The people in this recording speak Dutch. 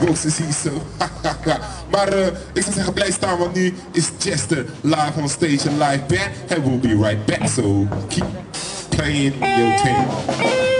Roosters hier zo. maar uh, ik zou zeggen, blijf staan, want nu is Chester live on stage and live band. And we'll be right back, so keep playing your thing.